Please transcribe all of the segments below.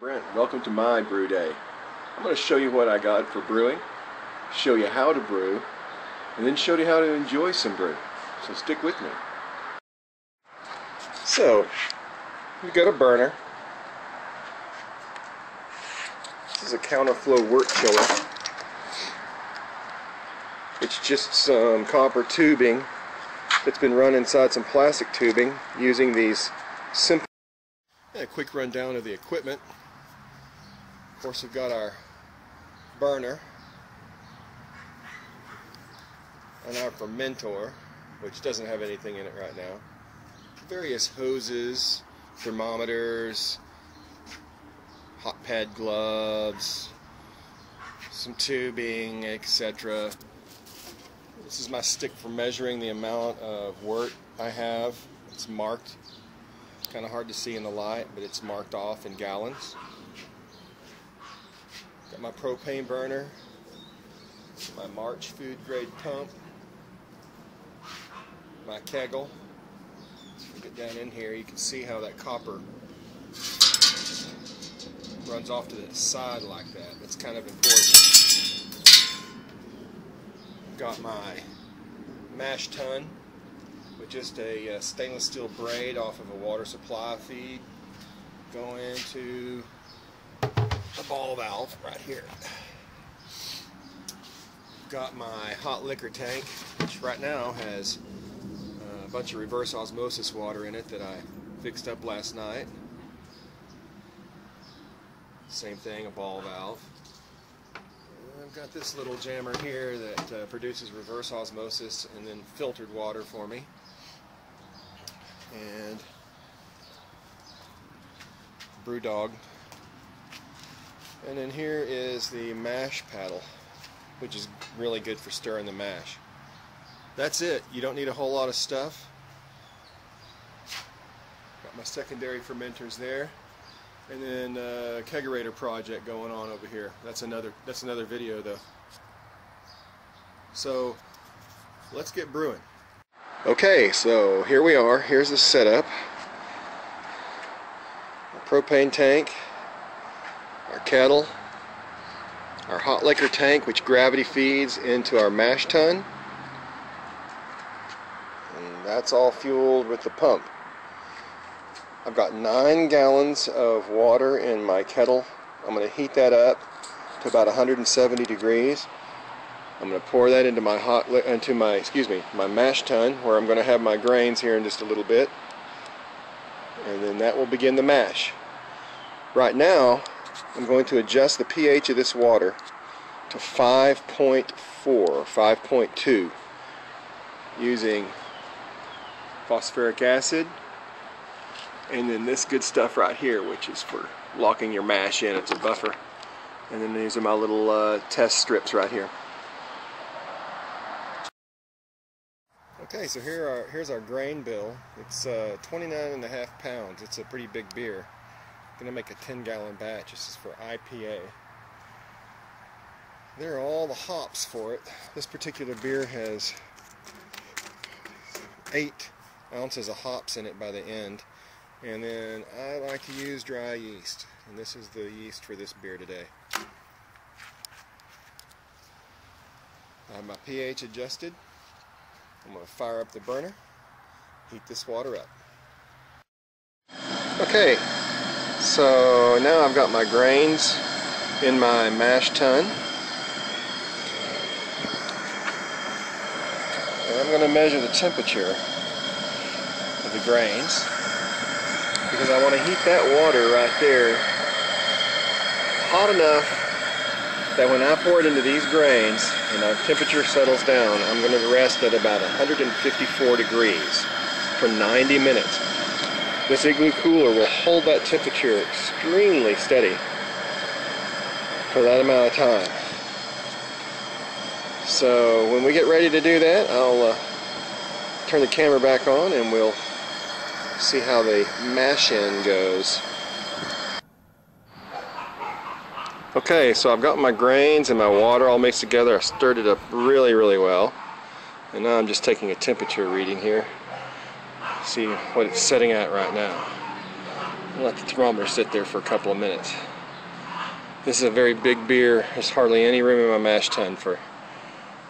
Brent, welcome to my brew day. I'm going to show you what I got for brewing, show you how to brew, and then show you how to enjoy some brew. So stick with me. So, we've got a burner. This is a counterflow wort chiller. It's just some copper tubing that's been run inside some plastic tubing using these simple a quick rundown of the equipment. Of course, we've got our burner and our fermentor, which doesn't have anything in it right now. Various hoses, thermometers, hot pad gloves, some tubing, etc. This is my stick for measuring the amount of wort I have. It's marked Kind of hard to see in the light, but it's marked off in gallons. Got my propane burner, my March food grade pump, my kettle. Get down in here, you can see how that copper runs off to the side like that. That's kind of important. Got my mash tun with just a uh, stainless steel braid off of a water supply feed going to the ball valve right here. Got my hot liquor tank, which right now has uh, a bunch of reverse osmosis water in it that I fixed up last night. Same thing, a ball valve. I've got this little jammer here that uh, produces reverse osmosis and then filtered water for me and brew dog and then here is the mash paddle which is really good for stirring the mash. That's it. You don't need a whole lot of stuff. Got my secondary fermenters there. And then uh, kegerator project going on over here. That's another that's another video though. So let's get brewing. Okay, so here we are. Here's the setup. Our propane tank, kettle, our hot liquor tank which gravity feeds into our mash tun. And that's all fueled with the pump. I've got nine gallons of water in my kettle. I'm going to heat that up to about 170 degrees. I'm going to pour that into my hot into my excuse me my mash tun where I'm going to have my grains here in just a little bit and then that will begin the mash right now I'm going to adjust the pH of this water to 5.4 5.2 using phosphoric acid and then this good stuff right here which is for locking your mash in it's a buffer and then these are my little uh, test strips right here Okay, so here are here's our grain bill. It's uh, 29 and a half pounds. It's a pretty big beer. I'm gonna make a 10 gallon batch. This is for IPA. There are all the hops for it. This particular beer has eight ounces of hops in it by the end. And then I like to use dry yeast. And this is the yeast for this beer today. I have my pH adjusted. I'm going to fire up the burner, heat this water up. Okay, so now I've got my grains in my mash tun. And I'm going to measure the temperature of the grains because I want to heat that water right there hot enough that when I pour it into these grains and our temperature settles down, I'm going to rest at about 154 degrees for 90 minutes. This igloo cooler will hold that temperature extremely steady for that amount of time. So when we get ready to do that, I'll uh, turn the camera back on and we'll see how the mash-in goes. Okay, so I've got my grains and my water all mixed together. I stirred it up really, really well. And now I'm just taking a temperature reading here. See what it's setting at right now. I'll let the thermometer sit there for a couple of minutes. This is a very big beer. There's hardly any room in my mash tun for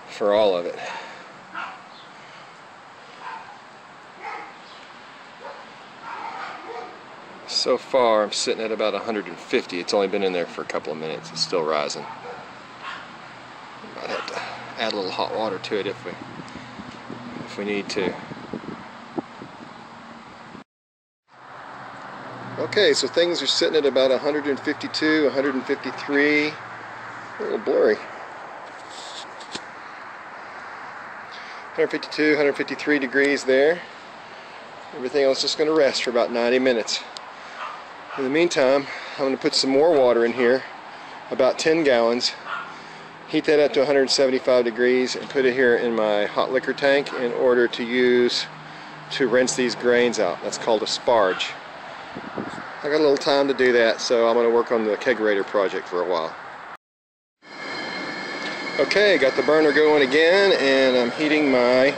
for all of it. So far, I'm sitting at about 150. It's only been in there for a couple of minutes. It's still rising. Might have to add a little hot water to it if we if we need to. Okay, so things are sitting at about 152, 153. A little blurry. 152, 153 degrees there. Everything else just going to rest for about 90 minutes. In the meantime, I'm going to put some more water in here, about 10 gallons, heat that up to 175 degrees and put it here in my hot liquor tank in order to use to rinse these grains out. That's called a sparge. I got a little time to do that, so I'm going to work on the kegerator project for a while. Okay, got the burner going again, and I'm heating my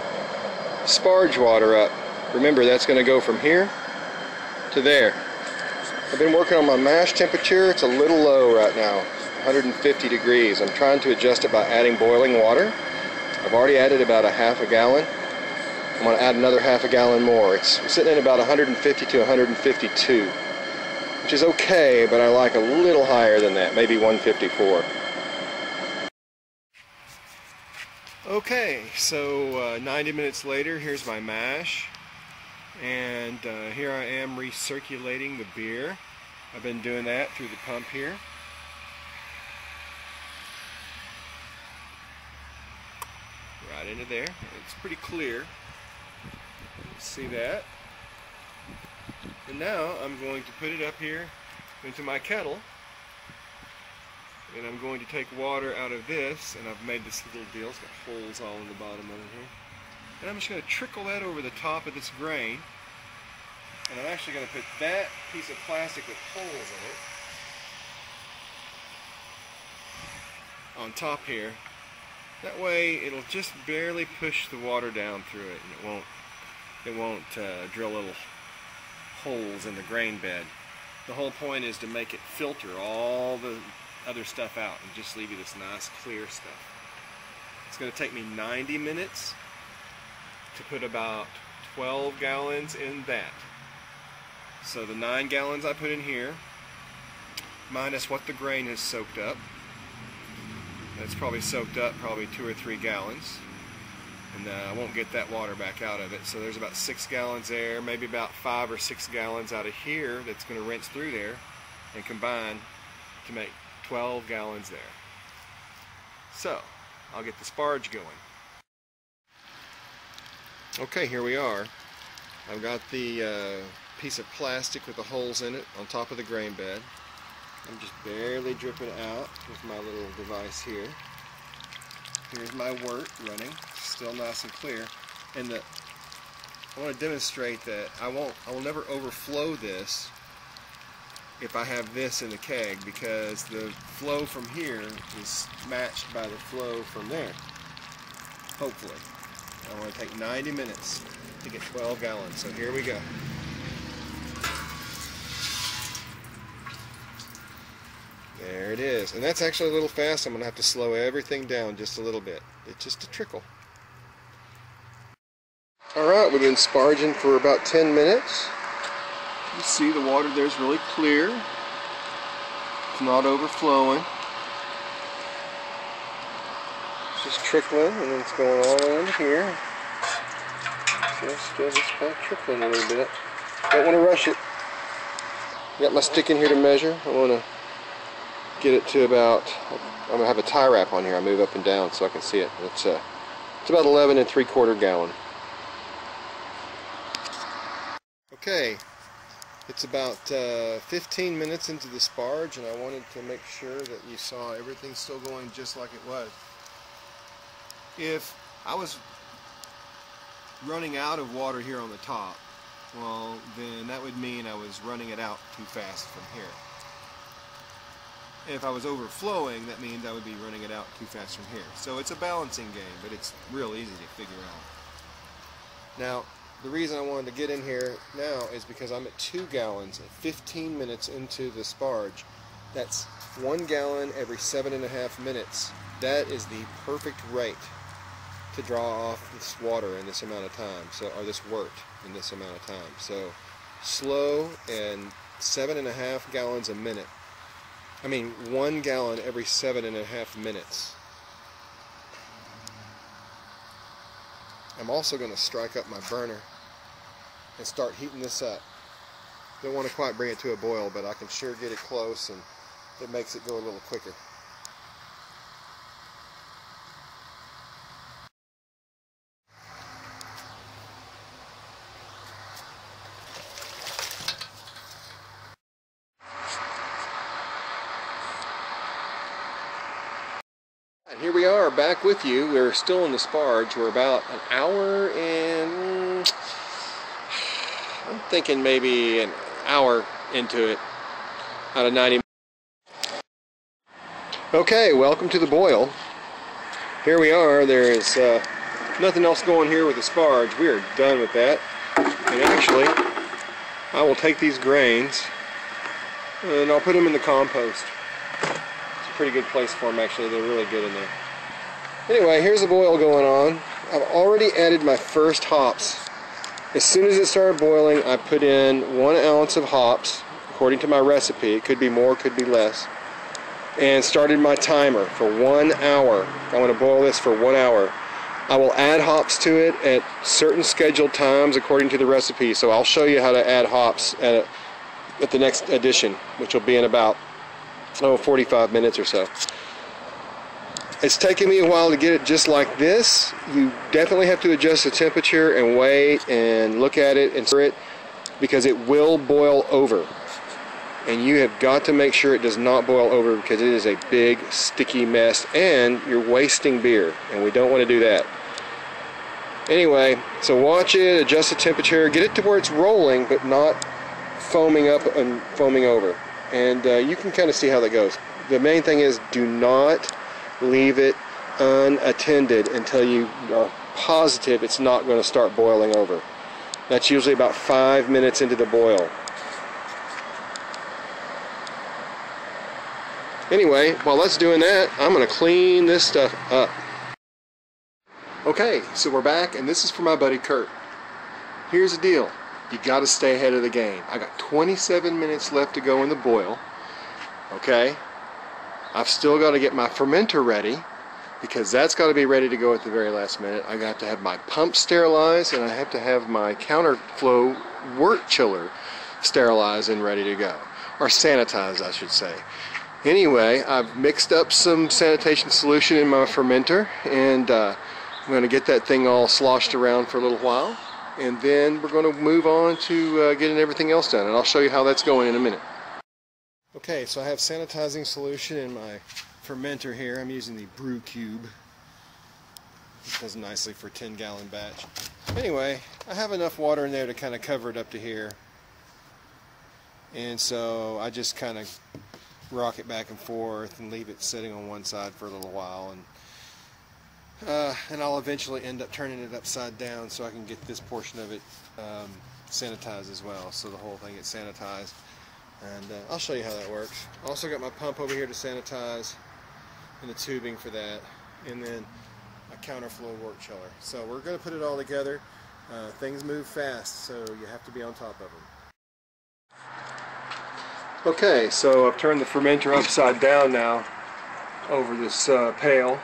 sparge water up. Remember, that's going to go from here to there. I've been working on my mash temperature. It's a little low right now, 150 degrees. I'm trying to adjust it by adding boiling water. I've already added about a half a gallon. I'm going to add another half a gallon more. It's sitting at about 150 to 152 which is okay, but I like a little higher than that, maybe 154. Okay, so uh, 90 minutes later, here's my mash, and uh, here I am recirculating the beer. I've been doing that through the pump here. Right into there. It's pretty clear. See that? And now I'm going to put it up here into my kettle and I'm going to take water out of this and I've made this little deal, it's got holes all in the bottom of it here. And I'm just going to trickle that over the top of this grain and I'm actually going to put that piece of plastic with holes in it on top here. That way it'll just barely push the water down through it and it won't it won't uh, drill little holes in the grain bed. The whole point is to make it filter all the other stuff out and just leave you this nice clear stuff. It's going to take me 90 minutes to put about 12 gallons in that. So the 9 gallons I put in here, minus what the grain has soaked up, that's probably soaked up probably 2 or 3 gallons and uh, I won't get that water back out of it. So there's about six gallons there, maybe about five or six gallons out of here that's going to rinse through there and combine to make 12 gallons there. So I'll get the sparge going. Okay, here we are. I've got the uh, piece of plastic with the holes in it on top of the grain bed. I'm just barely dripping out with my little device here. Here's my wort running still nice and clear. And the, I want to demonstrate that I won't, I will never overflow this if I have this in the keg because the flow from here is matched by the flow from there. Hopefully. I want to take 90 minutes to get 12 gallons. So here we go. There it is. And that's actually a little fast. I'm going to have to slow everything down just a little bit. It's just a trickle. Alright, we've been sparging for about 10 minutes. You see the water there's really clear. It's not overflowing. It's just trickling and it's going all in here. So it's still just kind of trickling a little bit. Don't want to rush it. Got my stick in here to measure. I want to get it to about, I'm to have a tie wrap on here. I move up and down so I can see it. It's, uh, it's about 11 and 3 quarter gallon. Okay, it's about uh, 15 minutes into the sparge and I wanted to make sure that you saw everything still going just like it was. If I was running out of water here on the top, well then that would mean I was running it out too fast from here. If I was overflowing, that means I would be running it out too fast from here. So it's a balancing game, but it's real easy to figure out. Now, the reason I wanted to get in here now is because I'm at two gallons at 15 minutes into the sparge. That's one gallon every seven and a half minutes. That is the perfect rate to draw off this water in this amount of time, so or this wort in this amount of time. So slow and seven and a half gallons a minute. I mean one gallon every seven and a half minutes. I'm also going to strike up my burner and start heating this up. Don't want to quite bring it to a boil, but I can sure get it close and it makes it go a little quicker. And here we are back with you. We're still in the sparge. We're about an hour and I'm thinking maybe an hour into it out of 90 Okay, welcome to the boil. Here we are. There is uh, nothing else going here with the sparge. We are done with that. And actually, I will take these grains and I'll put them in the compost. It's a pretty good place for them actually. They're really good in there. Anyway, here's the boil going on. I've already added my first hops. As soon as it started boiling, I put in one ounce of hops, according to my recipe. It could be more, could be less and started my timer for one hour. I want to boil this for one hour. I will add hops to it at certain scheduled times according to the recipe. So I'll show you how to add hops at, at the next edition, which will be in about oh 45 minutes or so. It's taken me a while to get it just like this. You definitely have to adjust the temperature and wait and look at it and stir it because it will boil over. And you have got to make sure it does not boil over because it is a big sticky mess and you're wasting beer and we don't want to do that. Anyway so watch it adjust the temperature get it to where it's rolling but not foaming up and foaming over. And uh, you can kind of see how that goes. The main thing is do not leave it unattended until you are positive it's not going to start boiling over that's usually about five minutes into the boil Anyway, while that's doing that, I'm going to clean this stuff up. Okay, so we're back, and this is for my buddy Kurt. Here's the deal. You got to stay ahead of the game. I got 27 minutes left to go in the boil. Okay? I've still got to get my fermenter ready because that's got to be ready to go at the very last minute. I got to have my pump sterilized and I have to have my counterflow wort chiller sterilized and ready to go. Or sanitized, I should say. Anyway, I've mixed up some sanitation solution in my fermenter and uh, I'm going to get that thing all sloshed around for a little while and then we're going to move on to uh, getting everything else done and I'll show you how that's going in a minute. Okay, so I have sanitizing solution in my fermenter here. I'm using the Brew Cube. It does nicely for a 10 gallon batch. Anyway, I have enough water in there to kind of cover it up to here. And so I just kind of rock it back and forth and leave it sitting on one side for a little while and uh, and I'll eventually end up turning it upside down so I can get this portion of it um, sanitized as well so the whole thing gets sanitized and uh, I'll show you how that works. Also got my pump over here to sanitize and the tubing for that and then a counterflow wort chiller. So we're going to put it all together. Uh, things move fast so you have to be on top of them Okay, so I've turned the fermenter upside down now over this uh, pail.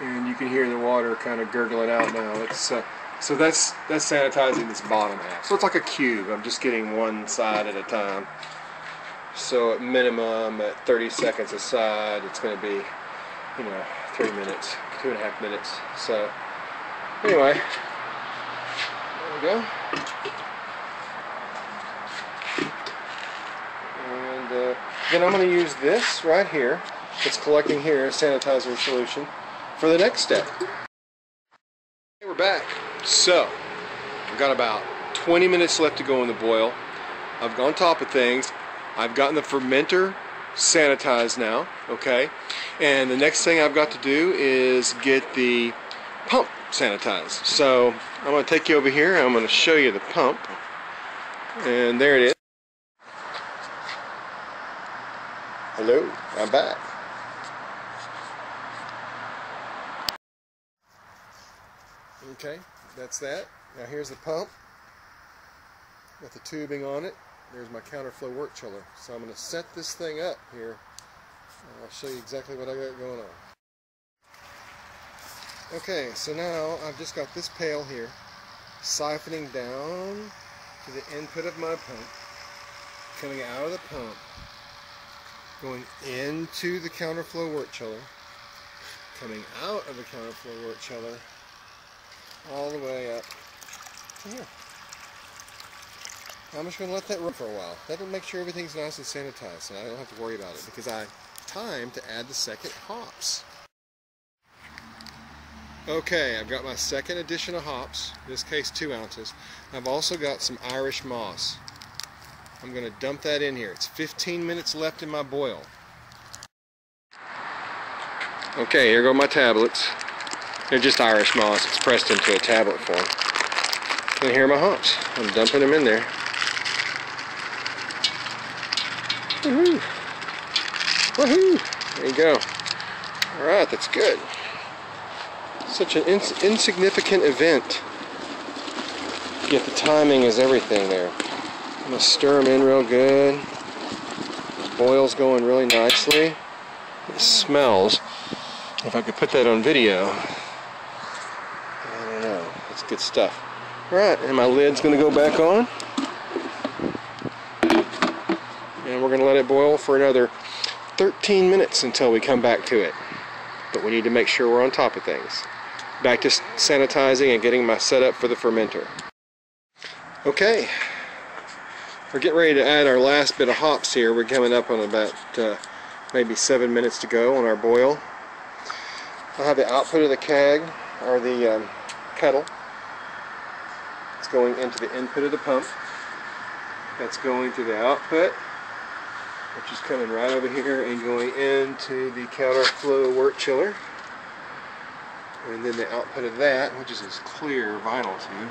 And you can hear the water kind of gurgling out now. It's uh, so that's that's sanitizing this bottom half. So it's like a cube. I'm just getting one side at a time. So at minimum at 30 seconds a side, it's going to be, you know, three minutes, two and a half minutes. So anyway, there we go. uh, then I'm going to use this right here, it's collecting here, sanitizer solution, for the next step. We're back. So, I've got about 20 minutes left to go in the boil. I've gone top of things. I've gotten the fermenter sanitized now, okay? And the next thing I've got to do is get the pump sanitized. So I'm going to take you over here. I'm going to show you the pump. And there it is. Hello, I'm back. Okay, that's that. Now here's the pump. with the tubing on it. There's my counterflow wort chiller. So I'm going to set this thing up here. I'll show you exactly what I got going on. Okay, so now I've just got this pail here siphoning down to the input of my pump, coming out of the pump, going into the counterflow wort chiller, coming out of the counterflow wort chiller, all the way up to here. I'm just going to let that run for a while. That'll make sure everything's nice and sanitized and I don't have to worry about it because I time to add the second hops. Okay, I've got my second addition of hops, in this case two ounces. I've also got some Irish moss. I'm going to dump that in here. It's 15 minutes left in my boil. Okay, here go my tablets. They're just Irish moss. It's pressed into a tablet form. And here are my hops. I'm dumping them in there. Woohoo! Woohoo! There you go. Alright, that's good. Such an ins insignificant event. Yet the timing is everything there. I'm going to stir them in real good. The boil's going really nicely. It smells. If I could put that on video. It's good stuff. Alright, and my lid's going to go back on. And we're going to let it boil for another 13 minutes until we come back to it. But we need to make sure we're on top of things back to sanitizing and getting my setup for the fermenter. Okay, we're getting ready to add our last bit of hops here. We're coming up on about uh, maybe seven minutes to go on our boil. I'll have the output of the keg, or the um, kettle. It's going into the input of the pump. That's going to the output, which is coming right over here and going into the counterflow wort chiller and then the output of that, which is this clear vinyl tube,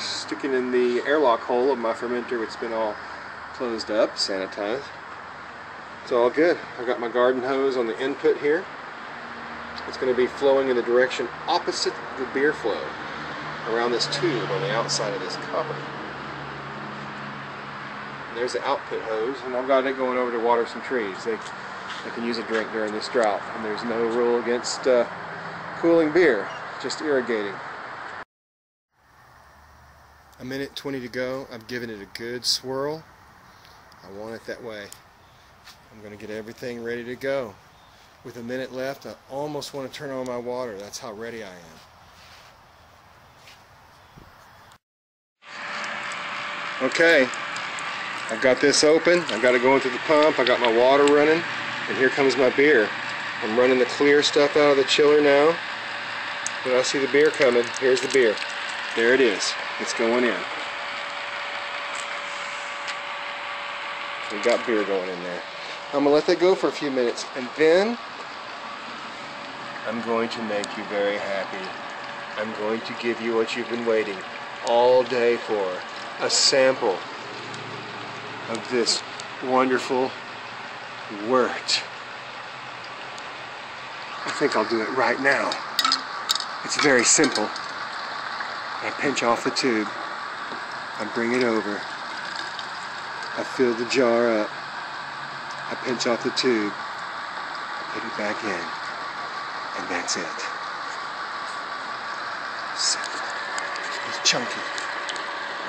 sticking in the airlock hole of my fermenter, which has been all closed up, sanitized. It's all good. I've got my garden hose on the input here. It's going to be flowing in the direction opposite the beer flow around this tube on the outside of this cover. And there's the output hose, and I've got it going over to water some trees. They they can use a drink during this drought. And there's no rule against uh, cooling beer, just irrigating. A minute 20 to go. I've given it a good swirl. I want it that way. I'm going to get everything ready to go. With a minute left, I almost want to turn on my water. That's how ready I am. Okay, I've got this open. I've got to go into the pump. I got my water running. And here comes my beer. I'm running the clear stuff out of the chiller now. When I see the beer coming, here's the beer. There it is. It's going in. We got beer going in there. I'm gonna let that go for a few minutes and then I'm going to make you very happy. I'm going to give you what you've been waiting all day for. A sample of this wonderful wort. I think I'll do it right now. It's very simple. I pinch off the tube. I bring it over. I fill the jar up. I pinch off the tube. I put it back in. And that's it. Simple. It's chunky,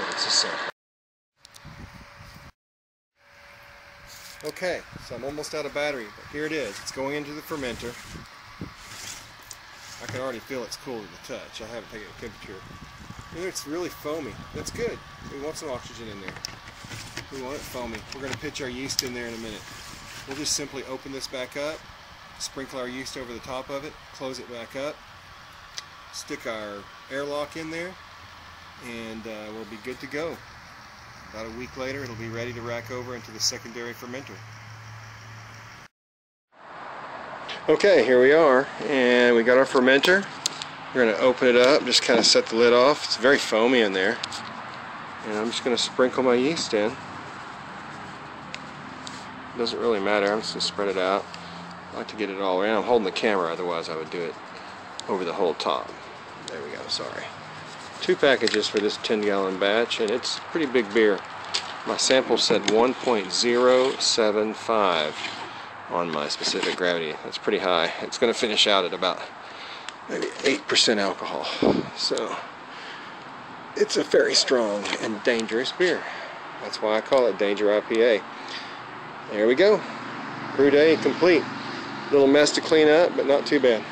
but it's a simple. Okay, so I'm almost out of battery, but here it is. It's going into the fermenter. I can already feel it's cool to the touch. I haven't taken a temperature. And it's really foamy. That's good. We want some oxygen in there. We want it foamy. We're going to pitch our yeast in there in a minute. We'll just simply open this back up, sprinkle our yeast over the top of it, close it back up, stick our airlock in there, and uh, we'll be good to go. About a week later, it'll be ready to rack over into the secondary fermenter. Okay, here we are, and we got our fermenter. We're going to open it up, just kind of set the lid off. It's very foamy in there. And I'm just going to sprinkle my yeast in. It doesn't really matter. I'm just gonna spread it out. I like to get it all around. I'm holding the camera, otherwise I would do it over the whole top. There we go, sorry. Two packages for this 10 gallon batch, and it's pretty big beer. My sample said 1.075 on my specific gravity. That's pretty high. It's gonna finish out at about maybe 8% alcohol. So, it's a very strong and dangerous beer. That's why I call it Danger IPA. There we go. Brew day complete. Little mess to clean up, but not too bad.